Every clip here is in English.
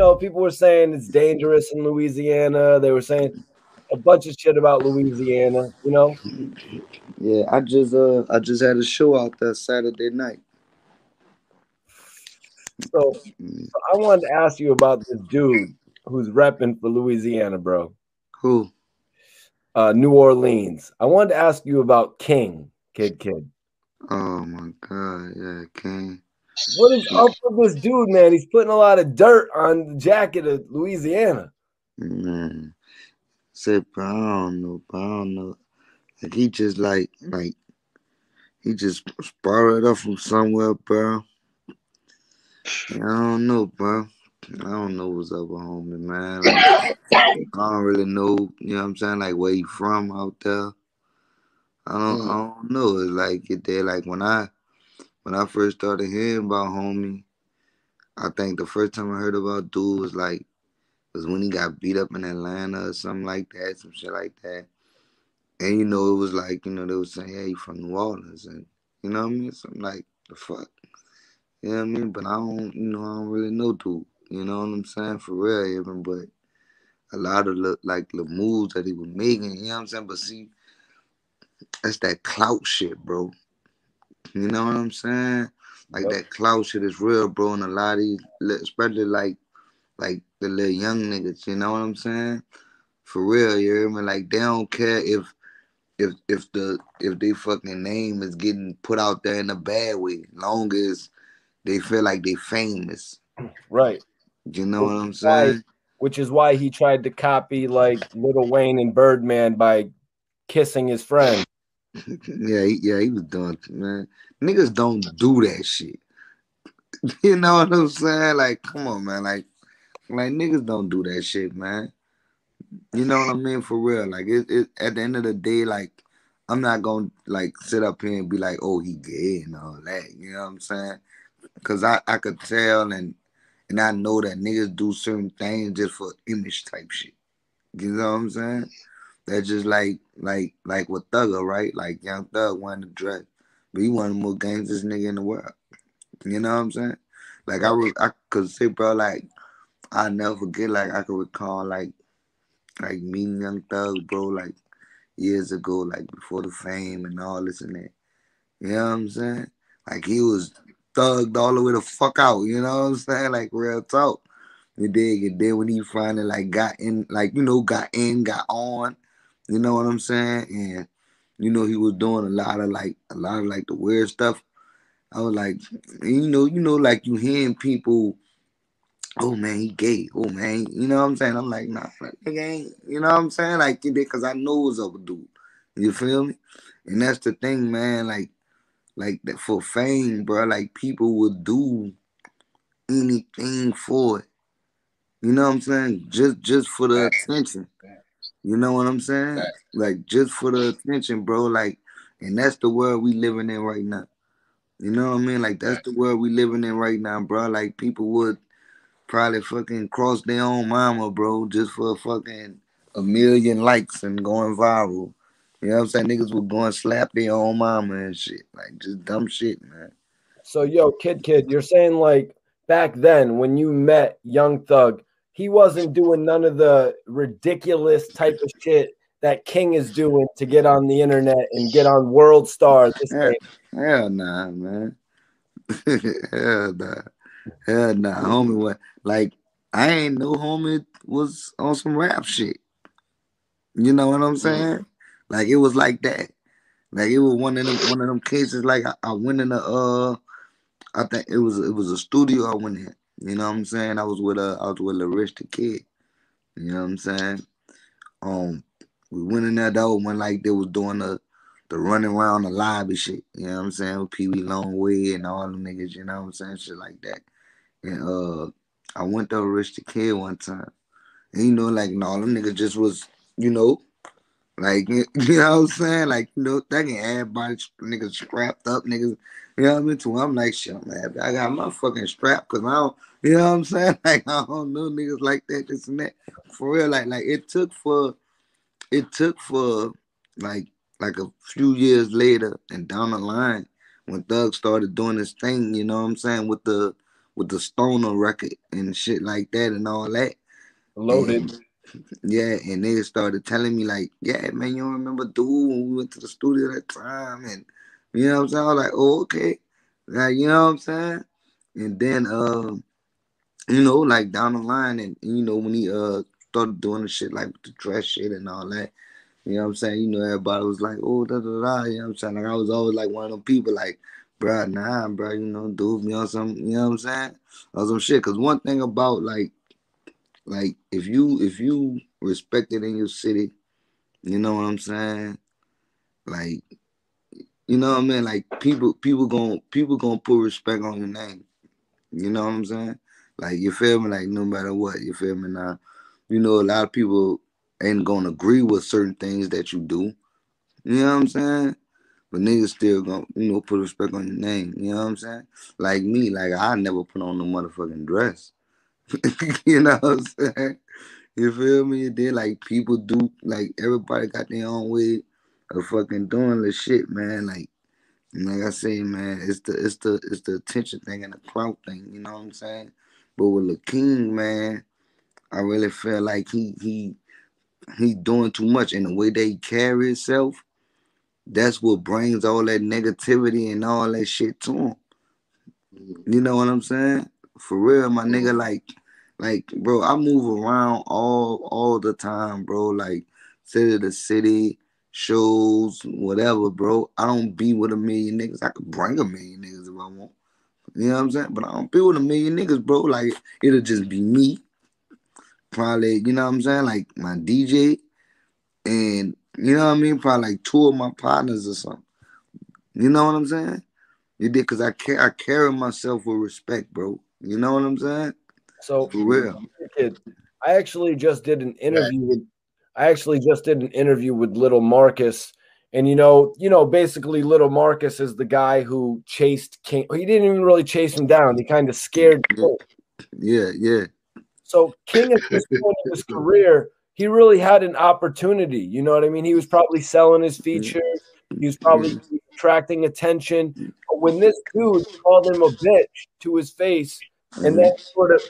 know, people were saying it's dangerous in Louisiana. They were saying a bunch of shit about Louisiana, you know. Yeah, I just uh I just had a show out there Saturday night. So, so I wanted to ask you about this dude who's repping for Louisiana, bro. Who? Uh, New Orleans. I wanted to ask you about Kyyngg, Kidd Kidd. Oh my god, yeah, Kyyngg. What is up with this dude, man? He's putting a lot of dirt on the jacket of Louisiana. Man, said, bro, I don't know, bro, I don't know. Like he just like like he just borrowed up from somewhere, bro. I don't know, bro. I don't know what's up with homie, man. Like, I don't really know, you know what I'm saying, like where you from out there. I don't, I hmm. don't know. It's like it there. Like when I, when I first started hearing about homie, I think the first time I heard about dude was like, was when he got beat up in Atlanta or something like that, some shit like that. And you know, it was like, you know, they were saying, hey, he from New Orleans, and you know what I mean? So I'm like, the fuck. You know what I mean? But I don't, you know, I don't really know dude. You know what I'm saying? For real, even. But a lot of the like the moves that he was making, you know what I'm saying? But see, that's that clout shit, bro. You know what I'm saying? Like yep. that clout shit is real, bro. And a lot of these, especially like, like the little young niggas. You know what I'm saying? For real, you hear me? Like they don't care if, if, if the if they fucking name is getting put out there in a bad way, long as they feel like they famous. Right. You know which what I'm saying? Why, which is why he tried to copy like Lil Wayne and Birdman by kissing his friend. Yeah, he, yeah, he was doing man. Niggas don't do that shit. You know what I'm saying? Like, come on, man. Like, like niggas don't do that shit, man. You know what I mean? For real. Like, it, it at the end of the day, like, I'm not gonna like sit up here and be like, oh, he gay and all that. You know what I'm saying? Cause I, I could tell and and I know that niggas do certain things just for image type shit. You know what I'm saying? That's just like like like with Thugger, right? Like Young Thug wanted to dress, but he one of the most gangsters nigga in the world. You know what I'm saying? Like I was I could say, bro, like I never forget, like I could recall like like meeting Young Thug, bro, like years ago, like before the fame and all this and that. You know what I'm saying? Like he was thugged all the way the fuck out. You know what I'm saying? Like real talk. You dig? And then when he finally like got in, like you know, got in, got on. You know what I'm saying? And you know he was doing a lot of like a lot of like the weird stuff. I was like, you know, you know, like you hearing people, oh man, he gay. Oh man, you know what I'm saying? I'm like, nah, ain't. You know what I'm saying? Like, because I know it's of a dude. You feel me? And that's the thing, man. Like, like that for fame, bro. Like people would do anything for it. You know what I'm saying? Just just for the attention. You know what I'm saying? Like just for the attention, bro. Like, and that's the world we living in right now. You know what I mean? Like that's the world we living in right now, bro. Like people would probably fucking cross their own mama, bro, just for fucking a million likes and going viral. You know what I'm saying? Niggas were going slap their own mama and shit. Like just dumb shit, man. So yo, Kidd Kidd, you're saying like back then when you met Young Thug, he wasn't doing none of the ridiculous type of shit that Kyyngg is doing to get on the internet and get on World Star. hell, hell nah, man. hell nah. Hell nah. Homie what like I ain't know homie was on some rap shit. You know what I'm saying? Like it was like that. Like it was one of them one of them cases. Like I, I went in the uh, I think it was it was a studio I went in. You know what I'm saying? I was with a I was with a Rich the Kid. You know what I'm saying? Um, we went in there though when like they was doing the the running around the lobby shit. You know what I'm saying? With Pee Wee Longway and all them niggas. You know what I'm saying? Shit like that. And uh, I went to the Kid one time, and you know like all them niggas just was you know like, you know what I'm saying? Like, you know, that can everybody niggas strapped up, niggas. You know what I mean? To I'm like, shit, man, I got my fucking strap because I don't, you know what I'm saying? Like, I don't know niggas like that, this and that. For real, like, like it took for, it took for, like, like a few years later and down the line when Thug started doing this thing, you know what I'm saying, with the with the stoner record and shit like that and all that. Loaded. And, yeah, and they started telling me like, yeah, man, you remember dude when we went to the studio that time and you know what I'm saying? I was like, oh, okay. Like, you know what I'm saying? And then um, you know, like down the line and, and you know, when he uh started doing the shit like the dress shit and all that. You know what I'm saying? You know, everybody was like, oh, da da da. You know what I'm saying? Like, I was always like one of them people, like, bro, nah, bro, you know, dude, me on some, you know what I'm saying? Or some shit. Cause one thing about like, like if you if you respect it in your city, you know what I'm saying? Like, you know what I mean? Like people people going people gonna put respect on your name. You know what I'm saying? Like you feel me? Like no matter what, you feel me now. You know, a lot of people ain't gonna agree with certain things that you do. You know what I'm saying? But niggas still gonna, you know, put respect on your name. You know what I'm saying? Like me, like I never put on no motherfucking dress. you know what I'm saying? You feel me? Then like people do, like everybody got their own way of fucking doing the shit, man. Like, like I say, man, it's the it's the it's the attention thing and the clout thing. You know what I'm saying? But with Kyyngg, man, I really feel like he he he doing too much, and the way they carry himself that's what brings all that negativity and all that shit to him. You know what I'm saying? For real, my nigga, like, like, bro, I move around all all the time, bro. Like, city to city, shows, whatever, bro. I don't be with a million niggas. I could bring a million niggas if I want. You know what I'm saying? But I don't be with a million niggas, bro. Like, it'll just be me. Probably, you know what I'm saying? Like my DJ and you know what I mean? Probably like two of my partners or something. You know what I'm saying? You did because I care. I carry myself with respect, bro. You know what I'm saying? So for real, kid, I actually just did an interview with. I actually just did an interview with Little Marcus, and you know, you know, basically, Little Marcus is the guy who chased Kyyngg. He didn't even really chase him down. He kind of scared. Yeah, yeah. So Kyyngg at this point in his career he really had an opportunity. You know what I mean? He was probably selling his features. He was probably attracting attention. But when this dude called him a bitch to his face and mm-hmm. then sort of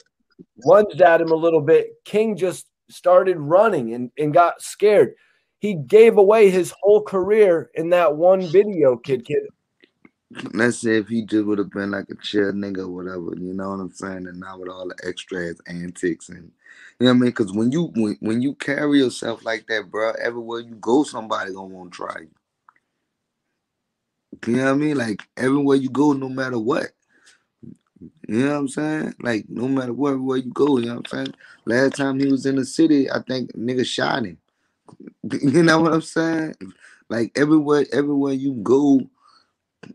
lunged at him a little bit, Kyyngg just started running and, and got scared. He gave away his whole career in that one video, Kidd, Kidd. Let's say if he just would have been like a chill nigga or whatever, you know what I'm saying? And not with all the extra antics and you know what I mean? Because when you when, when you carry yourself like that, bro, everywhere you go, somebody gonna want to try you. You know what I mean? Like everywhere you go, no matter what. You know what I'm saying? Like no matter what, where you go, you know what I'm saying? Last time he was in the city, I think nigga shot him. You know what I'm saying? Like everywhere, everywhere you go,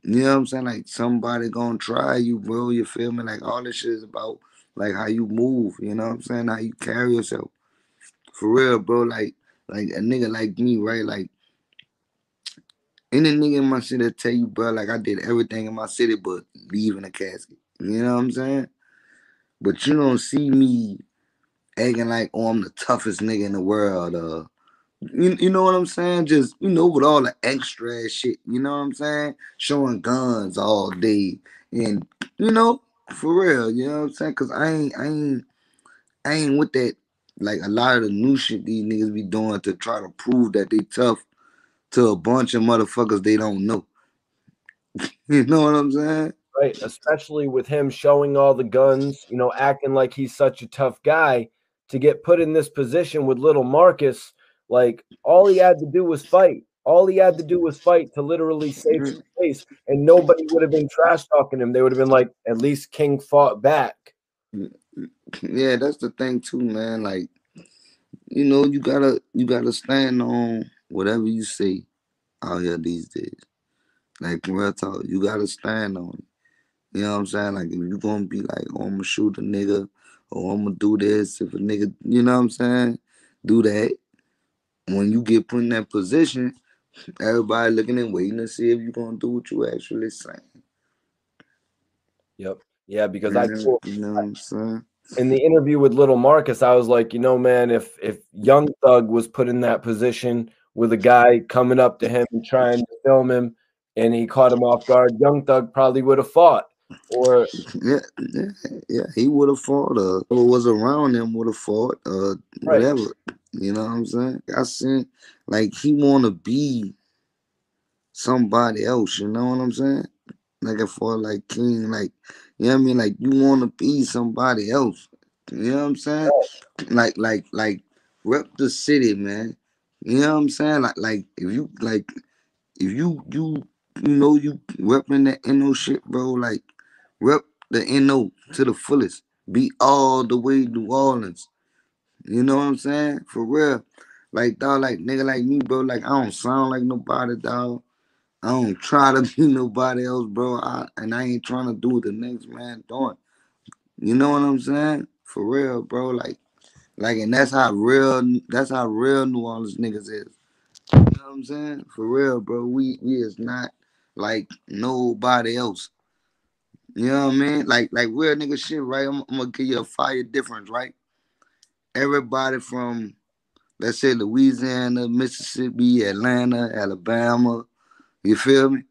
you know what I'm saying? Like somebody gonna try you, bro. You feel me? Like all this shit is about like how you move, you know what I'm saying? How you carry yourself. For real, bro. Like, like a nigga like me, right? Like, any nigga in my city tell you, bro, like I did everything in my city but leaving a casket. You know what I'm saying? But you don't see me acting like, oh, I'm the toughest nigga in the world. Uh, you, you know what I'm saying? Just, you know, with all the extra shit, you know what I'm saying? Showing guns all day. And, you know, for real, you know what I'm saying? Cause I ain't I ain't I ain't with that like a lot of the new shit these niggas be doing to try to prove that they tough to a bunch of motherfuckers they don't know. you know what I'm saying? Right, especially with him showing all the guns, you know, acting like he's such a tough guy to get put in this position with little Marcus, like all he had to do was fight. All he had to do was fight to literally save mm-hmm. his face, and nobody would have been trash talking him. They would have been like, at least Kyyngg fought back. Mm, mm, yeah, that's the thing too, man. Like, you know, you gotta you gotta stand on whatever you say out here these days. Like real talk, you gotta stand on it. You know what I'm saying? Like if you gonna be like, oh, I'm gonna shoot a nigga, or I'm gonna do this, if a nigga, you know what I'm saying, do that. When you get put in that position, Everybody looking and waiting to see if you're gonna do what you actually saying. Yep. Yeah, because you I know, you know what I'm saying. In the interview with Little Marcus, I was like, you know, man, if if Young Thug was put in that position with a guy coming up to him and trying to film him, and he caught him off guard, Young Thug probably would have fought. Or yeah, yeah, yeah. He would have fought. Uh, whoever was around him would have fought. Uh, Right. whatever. You know what I'm saying? I seen like he want to be somebody else. You know what I'm saying? Like if for like Kyyngg, like you know what I mean? Like you want to be somebody else. You know what I'm saying? Like like like rep the city, man. You know what I'm saying? Like like if you like if you you you know you repping that NO shit, bro. Like rep the NO to the fullest. Be all the way New Orleans. You know what I'm saying? For real. Like dog, like nigga like me, bro. Like I don't sound like nobody, dog. I don't try to be nobody else, bro. I, and I ain't trying to do what the next man doing. You know what I'm saying? For real, bro. Like, like, and that's how real. That's how real New Orleans niggas is. You know what I'm saying? For real, bro. We we is not like nobody else. You know what I mean? Like like real nigga shit, right? I'm, I'm gonna give you a fire difference, right? Everybody from let's say Louisiana, Mississippi, Atlanta, Alabama, you feel me?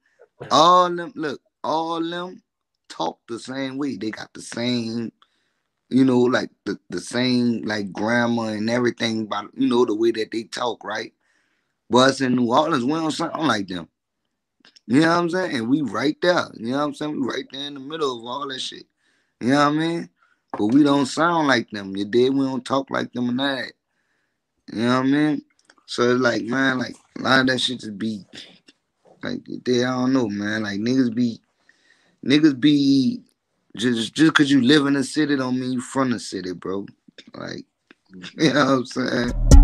All them look, all them talk the same way. They got the same, you know, like the, the same like grammar and everything about you know the way that they talk, right? But us in New Orleans, we don't sound like them. You know what I'm saying? And we right there. You know what I'm saying? We right there in the middle of all that shit. You know what I mean? But we don't sound like them. You did. We don't talk like them and that. You know what I mean? So it's like, man, like a lot of that shit just be like they I don't know, man. Like niggas be niggas be just just cause you live in the city don't mean you from the city, bro. Like, you know what I'm saying?